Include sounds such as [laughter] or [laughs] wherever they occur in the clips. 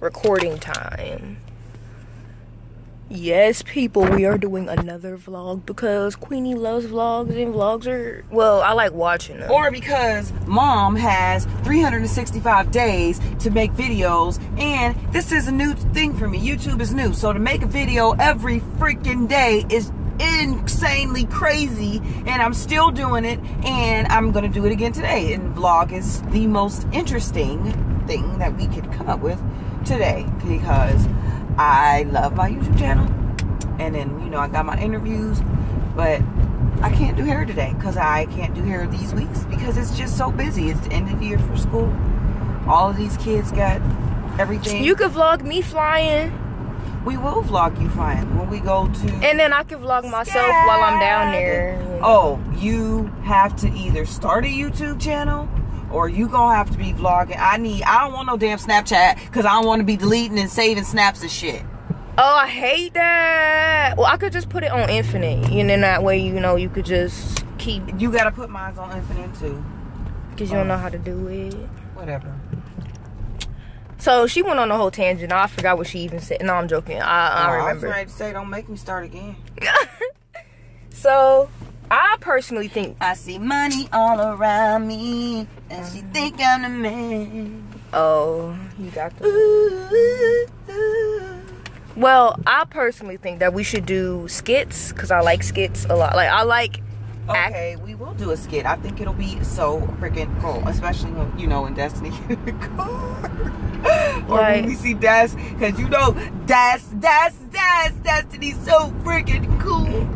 recording time. Yes, people, we are doing another vlog because Queenie loves vlogs and vlogs are, well, I like watching them. Or because mom has 365 days to make videos and this is a new thing for me. YouTube is new. So to make a video every freaking day is insanely crazy and I'm still doing it and I'm gonna do it again today and vlog is the most interesting thing that we could come up with today because I love my YouTube channel. And then, you know, I got my interviews, but I can't do hair today because I can't do hair these weeks because it's just so busy. It's the end of the year for school. All of these kids got everything. You could vlog me flying. We will vlog you flying when we go to. And then I can vlog myself while I'm down there. Oh, you have to either start a YouTube channel or you gonna have to be vlogging. I need. I don't want no damn Snapchat because I don't want to be deleting and saving snaps and shit. Oh, I hate that. Well, I could just put it on infinite, and then that way, you know, you could just keep. You gotta put mine on infinite too. Cause you don't know oh. how to do it. Whatever. So she went on a whole tangent. I forgot what she even said. No, I'm joking. I, I Oh, remember. I was ready to say, don't make me start again. [laughs] so I personally think. I see money all around me, and she think I'm the man. Oh, you got the. Ooh, ooh, ooh. Well, I personally think that we should do skits because I like skits a lot. Like I like. Okay, we will do a skit. I think it'll be so freaking cool, especially when you know when Destiny [laughs] get in the car, or Like- when we see Des, because you know Des, Des, Des, Destiny's so freaking cool.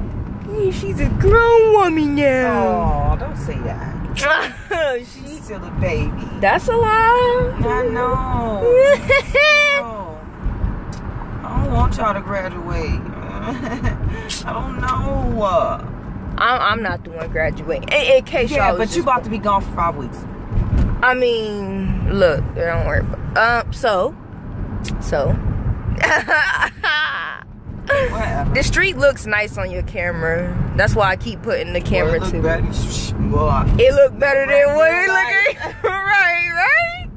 She's a grown woman now. Oh, don't say that. [laughs] She's still a baby. That's a lie. I know. No. [laughs] I don't want y'all to graduate. [laughs] I don't know. I'm, I'm not the one graduating. In, in case Yeah, y'all. but you about to be gone for five weeks. I mean, look, don't worry. Um, so, so. Whatever. the street looks nice on your camera. That's why I keep putting the camera Well, it to. look better. Well, It look better than what it Right. look. [laughs] right, right.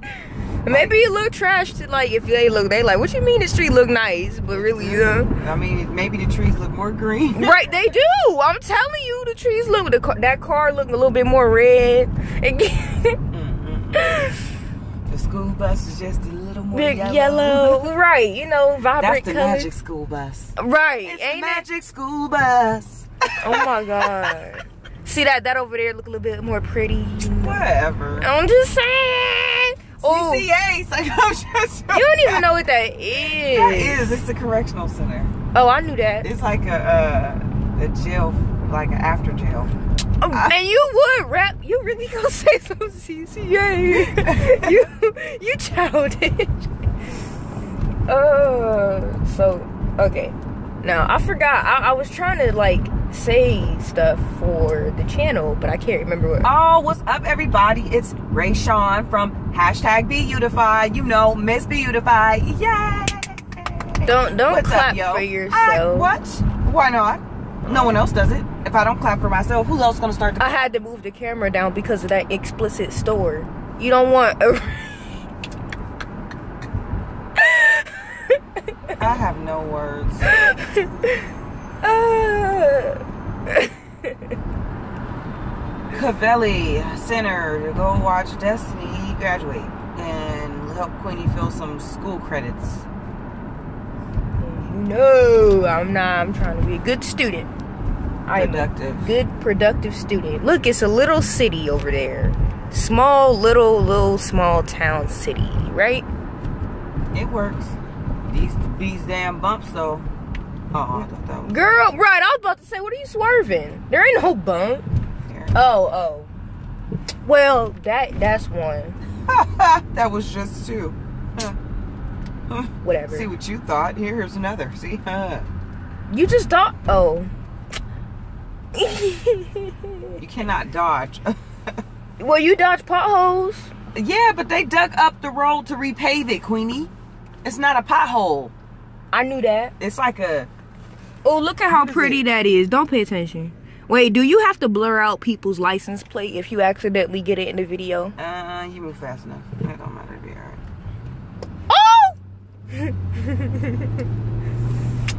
Maybe it look trash to like if they look. They like, what you mean the street look nice, but really, uh, I mean, maybe the trees look more green. [laughs] right? They do. I'm telling you, the trees look. The car, that car look a little bit more red. [laughs] Mm-mm. the school bus is just a Big yellow. yellow, [laughs] right? You know, vibrant That's vibrant the colors. magic school bus. Right? It's the Ain't it? magic school bus. Oh my god. See that that over there look a little bit more pretty. Whatever. I'm just saying. Oh, you CCA. So [laughs] I'm just. don't even know what that is. That is. It's a correctional center. Oh, I knew that. It's like a uh, a jail, like an after jail. Oh, and you would rap. You really gonna say some CCA? [laughs] you you childish. Uh, so okay. Now I forgot. I, I was trying to like say stuff for the channel, but I can't remember what. Oh, what's up, everybody? It's Rayshone from hashtag Be Beautified. You know, Miss Beautified. Yay! Don't don't What's clap up, yo? for I, yourself. what? Why not? No one else does it. If I don't clap for myself, who else gonna start to? I had to move the camera down because of that explicit store. You don't want. A, [laughs] I have no words. Uh, Covelli Center to go watch Destiny graduate and help Queenie fill some school credits. no, I'm not. I'm trying to be a good student. I am a Productive. good, productive student. Look, it's a little city over there. Small, little, little, small town city, right? It works. These these damn bumps though. Oh, that was Girl, right? I was about to say, what are you swerving? There ain't no bump. Oh, oh. Well, that that's one. [laughs] that was just two. Huh. Huh. Whatever. See what you thought. Here's another. See? Huh. You just thought. Oh. [laughs] You cannot dodge. [laughs] well, you dodge potholes. yeah, but they dug up the road to repave it, Queenie. It's not a pothole. I knew that. It's like a. Oh, look at how pretty it? that is. Don't pay attention. Wait, do you have to blur out people's license plate if you accidentally get it in the video? Uh, you move fast enough. That don't matter. It'll be alright. Oh! [laughs]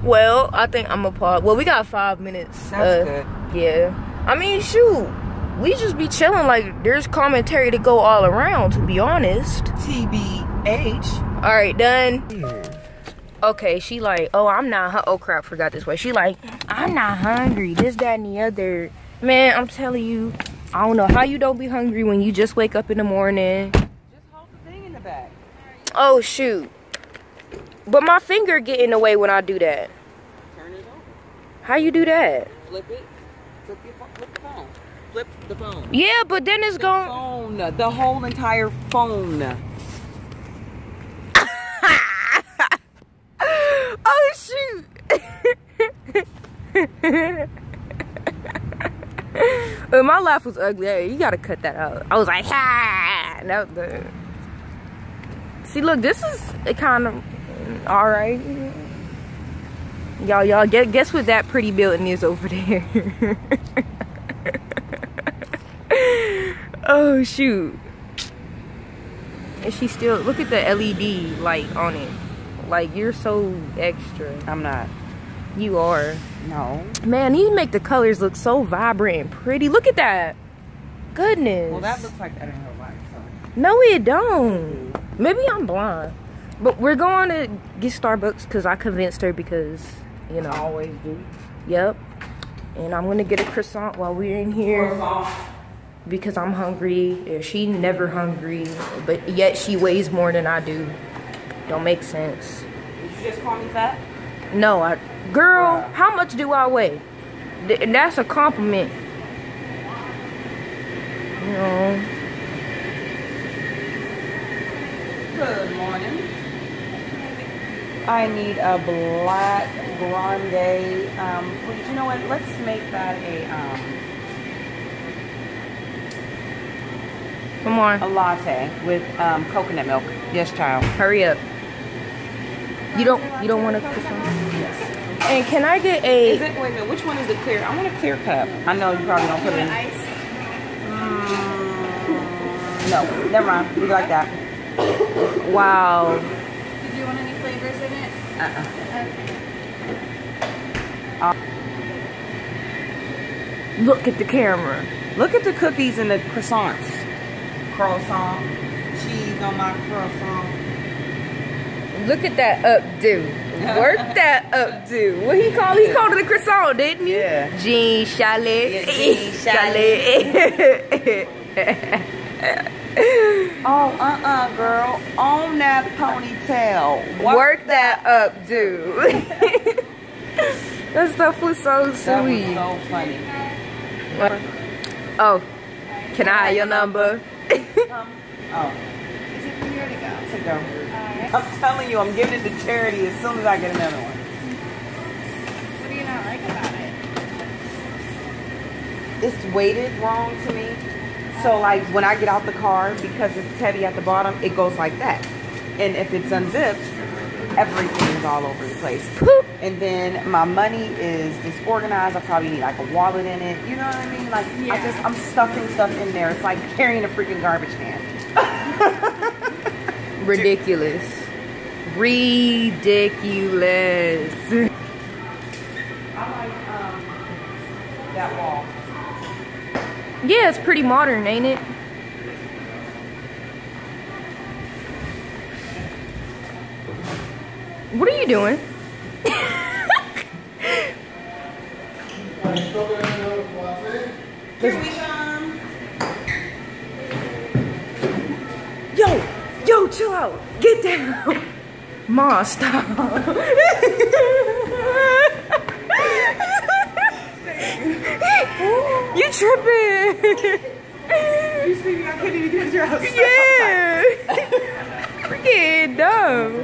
well, I think I'm a part. Well, we got five minutes. That's uh, good. Yeah. I mean, shoot. We just be chilling like there's commentary to go all around, to be honest. TBH. All right, done. Okay, she like, oh, I'm not. Hu- oh crap, forgot this way. She like, I'm not hungry. This, that, and the other. Man, I'm telling you, I don't know how you don't be hungry when you just wake up in the morning. Just hold the thing in the back. Oh shoot. But my finger get in the way when I do that. Turn it over. How you do that? Flip it. Flip, your. Flip the phone. Flip the phone. Yeah, but then it's The going. phone. The whole entire phone. [laughs] oh shoot. Uh, [laughs] my laugh was ugly. Hey, you gotta cut that out. I was like, [laughs] ha! No, the. See, look, this is a kind of all right. Y'all, y'all, guess, what that pretty building is over there? [laughs] oh shoot! And she still look at the LED light on it. Like you're so extra. I'm not. You are. No. Man, he make the colors look so vibrant and pretty. Look at that. Goodness. Well, that looks like that in her life. So. no, it don't. Maybe I'm blind. But we're going to get Starbucks because I convinced her because, you know. I Always do. Yep. And I'm going to get a croissant while we're in here because I'm hungry. She never hungry, but yet she weighs more than I do. Don't make sense. Did you just call me fat? No, I, girl, how much do I weigh? Th- that's a compliment. You know, Good morning. I need a black grande. Um, well, you know what? Let's make that a um, come on, a latte with um, coconut milk. Yes, child. hurry up. You don't, you don't want a croissant? And can I get a? Is a? it? Wait a minute. Which one is the clear? I want a clear cup. I know you probably don't put it in. Mm, no, never mind. Leave it like that. Wow. You want any flavors in it? Uh-uh. Uh, look at the camera. Look at the cookies and the croissants. Croissant. Cheese on my croissant. Look at that updo. Work [laughs] that updo. What he called? He called it a croissant, didn't he? Yeah. Jean Chalet. Yeah, Jean [laughs] Chalet. [laughs] [laughs] Oh, uh-uh, girl. On that ponytail. Work that updo. [laughs] that stuff was so That was sweet. so funny. Oh, can I have your number? Oh, Is it for you to go? to go. Alright. I'm telling you, I'm giving it to charity as soon as I get another one. What do you not like about it? It's weighted wrong to me. So like when I get out the car, because it's heavy at the bottom, it goes like that. And if it's unzipped, everything is all over the place. Poop. And then my money is disorganized. I probably need like a wallet in it. You know what I mean? Like I just I'm stuffing stuff in there. It's like carrying a freaking garbage can. [laughs] Ridiculous. Ridiculous. I like um that wall. Yeah, it's pretty modern, ain't it? What are you doing? [laughs] Yo, yo, chill out. Get down. [laughs] Ma, stop. [laughs] [gasps] you tripping. You see me? I can't even get your house. Yeah. [laughs] Freaking dumb.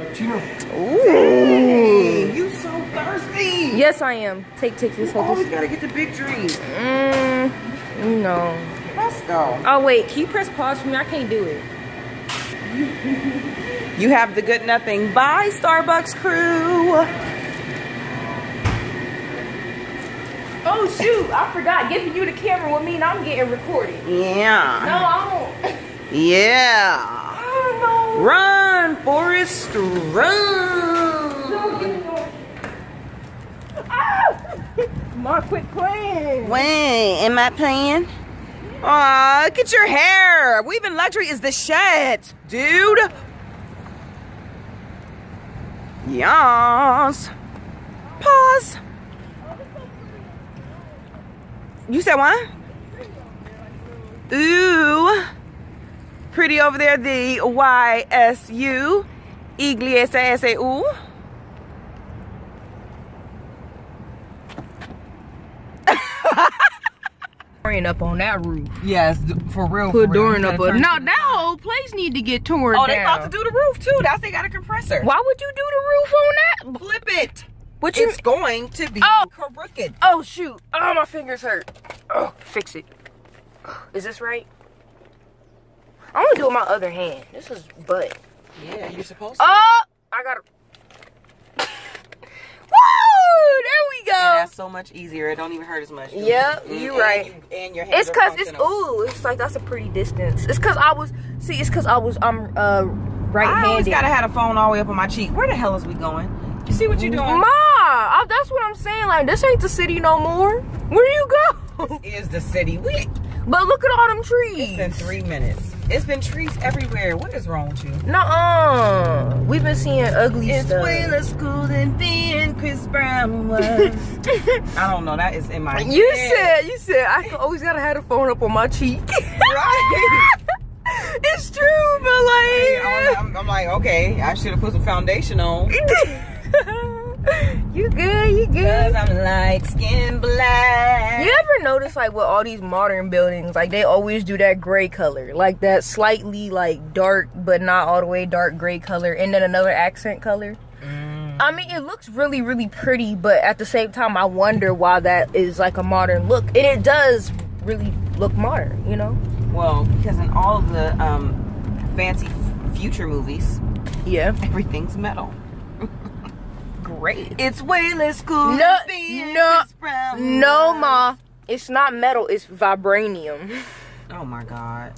Ooh. Hey, you so thirsty. Yes, I am. Take, take this. Hold Always gotta get the big drink. Mm, no. Let's go. Oh, wait. Can you press pause for me? I can't do it. You have the good nothing. Bye, Starbucks crew. Oh, shoot. I forgot. Giving you the camera would mean I'm getting recorded. Yeah. No, Yeah. I don't. Yeah. I don't. Run, Forrest, run. Ah! Ma, quit playing. Wait, am I playing? Aw, look at your hair. Weaving luxury is the shit, dude. Yes. Pause. You said what? Ooh. Pretty over there, the YSU. Iglesia S-A-U. Eh, Dorian up on that roof. Yes, for real. Put for. Dorian up gotta No, that whole place need to get torn Oh, down. they about to do the roof too. That's they got a compressor. Why would you do the roof on that? Flip it. What you? It's going to be Oh. crooked. Oh shoot! Oh, my fingers hurt. Oh, fix it. Is this right? I'm gonna do it with my other hand. This is butt. Yeah, you're supposed to. Oh, I got to [laughs] Woo! There we And go. that's so much easier. It don't even hurt as much. it? Yep, Mm, you and right. you- and your hands It's cause it's ooh. It's like that's a pretty distance. It's cause I was see. It's cause I was I'm uh right I always gotta have a phone all the way up on my cheek. Where the hell is we going? You see what you're doing? Ma, I, that's what I'm saying. Like this ain't the city no more. Where you go? is the city. We but look at all them trees. it's been three minutes. It's been trees everywhere. What is wrong with you? Nuh-uh. We've been seeing ugly stuff. It's way less cool than being Chris Brown was. [laughs] I don't know. That is in my You head. said, you said, I always gotta have the phone up on my cheek. right. [laughs] it's true, but like, I'm, I'm like, okay, I should have put some foundation on. [laughs] [laughs] you good, you Cause good. I'm light skin black. You ever notice like with all these modern buildings, like they always do that gray color, like that slightly like dark but not all the way dark gray color, and then another accent color. I mean, it looks really, really pretty, but at the same time, I wonder why that is like a modern look, and it does really look modern, you know? Well, because in all of the um, fancy future movies, Yeah. everything's metal. Great. It's way less cool. No, no, No, ma. It's not metal. It's vibranium. Oh my god.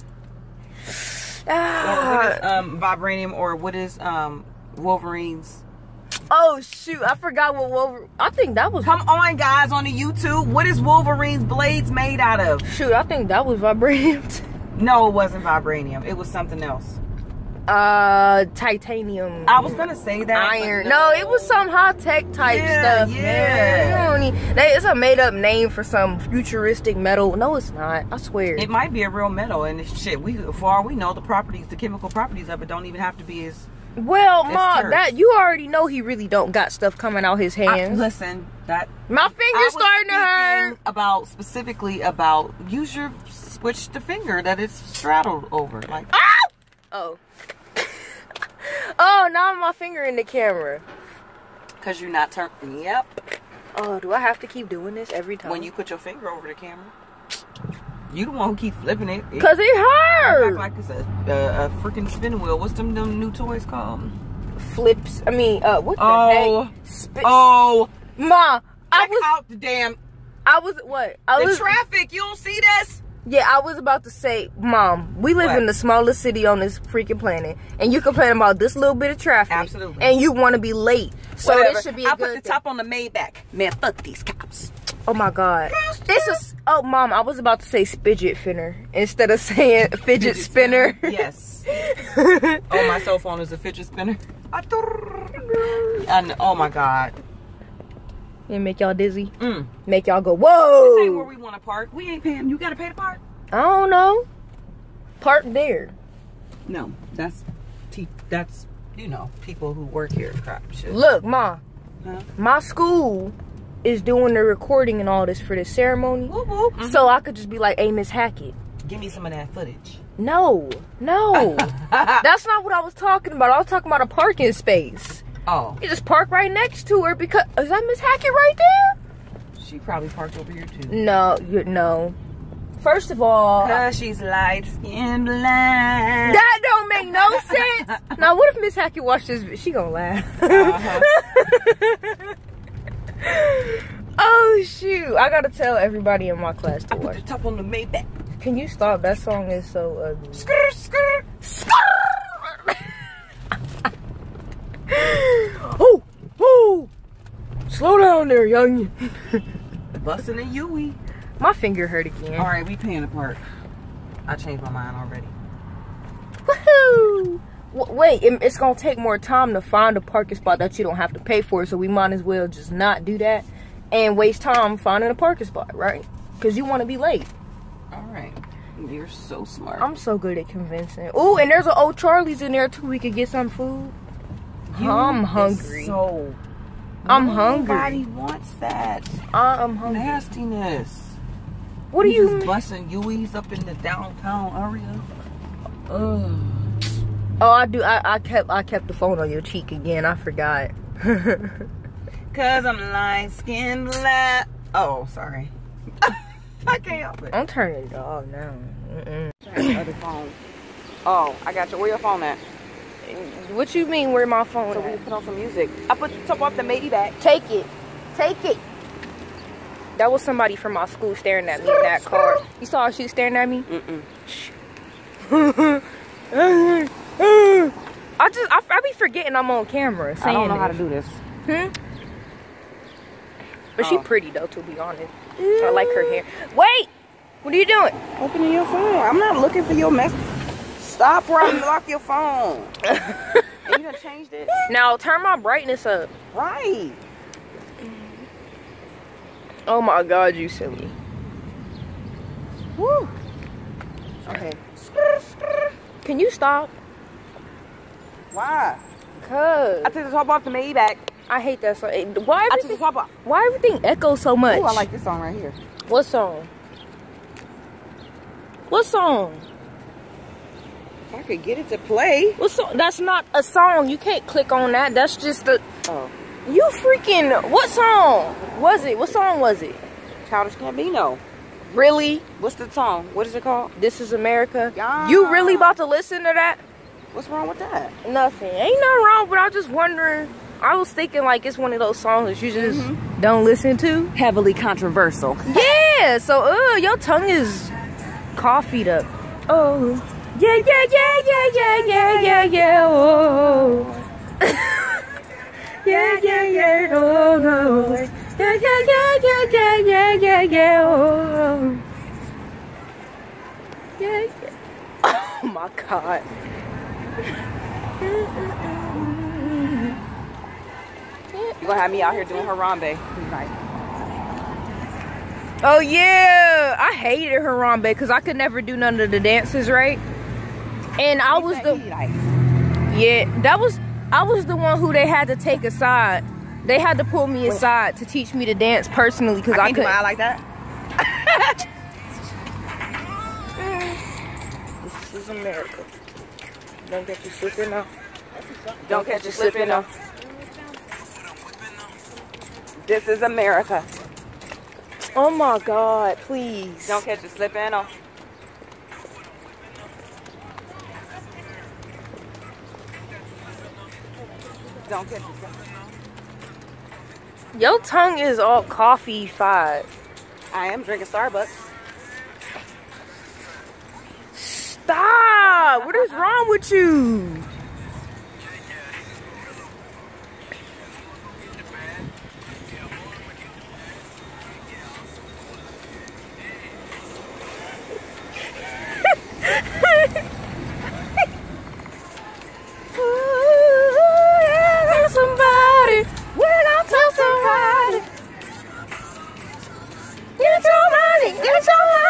[sighs] Ah. is um, vibranium or what is um, Wolverine's? Oh shoot! I forgot what Wolverine. I think that was. Come on, guys, on the YouTube. What is Wolverine's blades made out of? Shoot! I think that was vibranium. No, it wasn't vibranium. It was something else. Uh, titanium. I was gonna say that. Iron. No, it was some high tech type Yeah, stuff. yeah. You they- it's a made up name for some futuristic metal. No, it's not. I swear. It might be a real metal, and it's shit. We, for all we know, the properties, the chemical properties of it, don't even have to be as. well, It's ma, turds. that you already know he really don't got stuff coming out his I, hands. listen, that My finger's starting to hurt. About specifically about use your switch the finger that it's straddled over, like Oh. oh, now my finger in the camera. because you're not turned. Yep. Oh, do I have to keep doing this every time? When you put your finger over the camera, you the one who keep flipping it. It Cause it act like it's a, a, a freaking spinning wheel. What's them, them new toys called? Flips. I mean, uh, what the Oh. heck? Spit. Oh, Ma, I was, out the damn I was what? I the was. traffic. You don't see this? Yeah, I was about to say, Mom, we live What? in the smallest city on this freaking planet, and you complain about this little bit of traffic. Absolutely. And you want to be late, so Whatever. this should be a I put the thing. top on the Maybach. Man, fuck these cops. Oh my god. This is. Oh, Mom, I was about to say fidget spinner instead of saying [laughs] fidget, spinner. Yes. [laughs] oh, my cell phone is a fidget spinner. [laughs] And oh my god. And make y'all dizzy. Mm. Make y'all go, This ain't where we want to park. We ain't paying. You gotta pay to park. I don't know. Park there. No, that's that's you know people who work here. Crap shit. Look, Ma, Huh? my school is doing the recording and all this for this ceremony. Woo woo. Mhm. So I could just be like, hey, Miss Hackett. Give me some of that footage. No, no. [laughs] That's not what I was talking about. I was talking about a parking space. Oh, You just park right next to her because is that Miss Hackett right there? she probably parked over here too. No, you no. First of all, Cause she's light skinned black. that don't make no sense. [laughs] now, what if Miss Hackett watched this? She gonna laugh. Uh-huh. [laughs] oh shoot! I gotta tell everybody in my class to I put the top on the Maybach. Can you stop? That song is so ugly. Skirt. oh, oh, Slow down there, young. Busting a Yui. My finger hurt again. All right, we paying the park. I changed my mind already. Woohoo! Wait, it's gonna take more time to find a parking spot that you don't have to pay for, so we might as well just not do that and waste time finding a parking spot, right? Because you want to be late. All right. You're so smart. I'm so good at convincing. Oh, and there's an old Charlie's in there too. We could get some food. You I'm hungry. So I'm nobody hungry. wants that I'm hungry. nastiness. What are You you just busting Yui's up in the downtown area? Ugh. Oh, I do. I, I kept I kept the phone on your cheek again. I forgot. [laughs] Cause I'm light skinned la Oh, sorry. [laughs] I can't help it. I'm turning it off now. Mm-mm. Other phone. Oh, I got your. Where your phone at? What you mean? Where my phone? So we at? can put on some music. I put the top off the Maybach. Take it. Take it. That was somebody from my school staring at me in that car. You saw? She was staring at me. Mm-mm. [laughs] I just I, I be forgetting I'm on camera. Saying I don't know how to do this. Hmm? But she Oh. pretty though, to be honest. I like her hair. Wait! What are you doing? Opening your phone. I'm not looking for your mess. Stop or I'll lock your phone. [laughs] and you done changed it? Now turn my brightness up. Right. Oh my god, you silly. Woo. Okay. Can you stop? Why? Cause I took the top off the back. I hate that song. Why I took the everything, top off. why everything echoes so much? Ooh, I like this song right here. What song? What song? I could get it to play. What song? That's not a song. You can't click on that. That's just the. Oh. You freaking. What song was it? What song was it? Childish Gambino. Really? What's the song? What is it called? This is America. Yeah. You really about to listen to that? What's wrong with that? Nothing. Ain't nothing wrong, but I was just wondering. I was thinking like it's one of those songs that you just don't listen to. Heavily controversial. Yeah. So, uh, your tongue is coffeeed up. Oh. Yeah, yeah, yeah, yeah, yeah, yeah, yeah, yeah. Oh. yeah, yeah, yeah. Oh, no. Yeah, yeah, yeah, yeah, yeah, yeah, yeah, yeah. Oh. Yeah, yeah. Oh my god. You gonna have me out here doing Harambe tonight. Oh yeah, I hated Harambe because I could never do none of the dances right. And I was the yeah, that was I was the one who they had to take aside. They had to pull me aside to teach me to dance personally because I I, can't do could. my eye like that. [laughs] This is America. Don't get you slipping now. Don't catch you slipping now. This is America. Oh my God, please. Don't catch you slipping on. Don't catch slipping. Your tongue is all coffee fied. I am drinking Starbucks. Stop! What is wrong with you?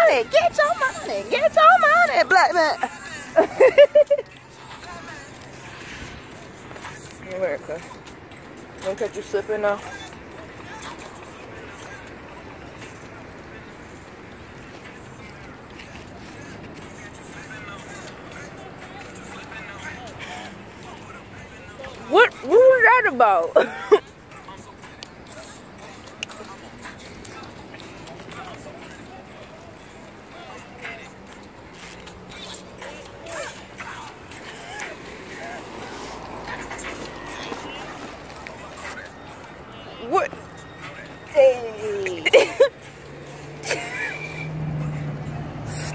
Money, get your money, get your money, black man. [laughs] America. Don't catch you slipping now. What, what was that about? [laughs]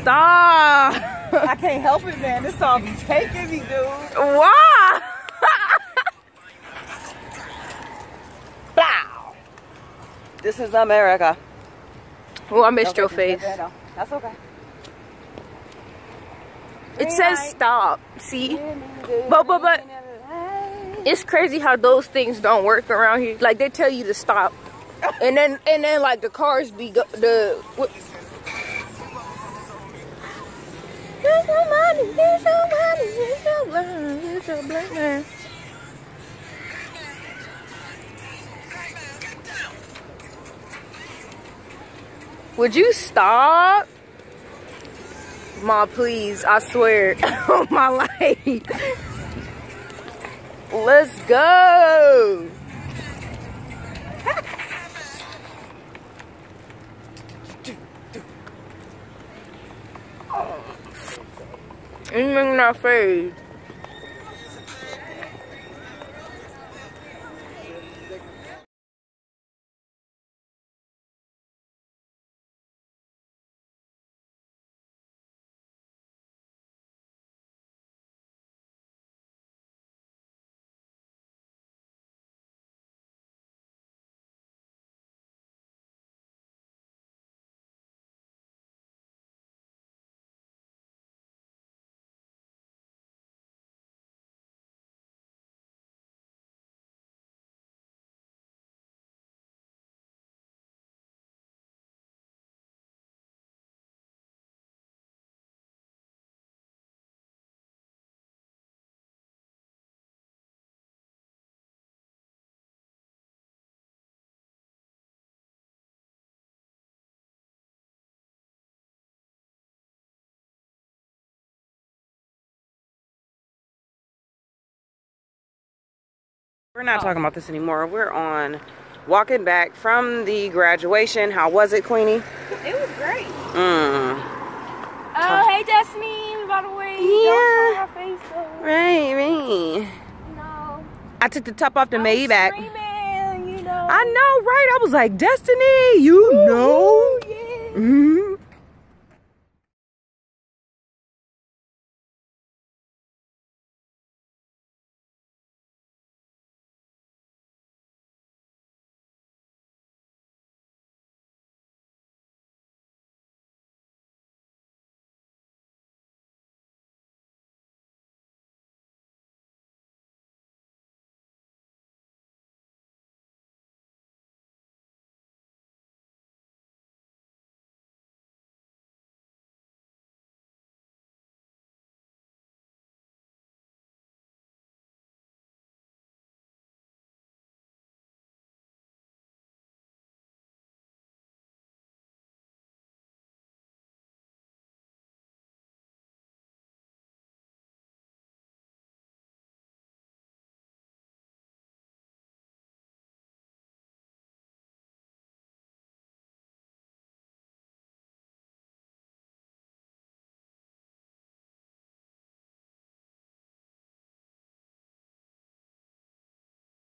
Stop! I can't help it, man. This song be taking me, dude. Why? Bow. This is America. Oh, I missed your Okay, face. That's okay. It says stop. See? But, but, but, it's crazy how those things don't work around here. Like, they tell you to stop. [laughs] And then, and then, like, the cars be, go, the, what? Here's your money, here's your money, here's your blood, here's your blood, man. Would you stop? Ma, please, I swear [laughs] on oh, my life. Let's go. Make that face. We're not talking about this anymore. We're on walking back from the graduation. How was it, Queenie? It was great. Mm. Oh, hey, Destiny, by the way. Yeah. Don't show your face, though. Right, right. No. I took the top off the Maybach. You know. I know, right? I was like, Destiny, you know. yeah. Mm.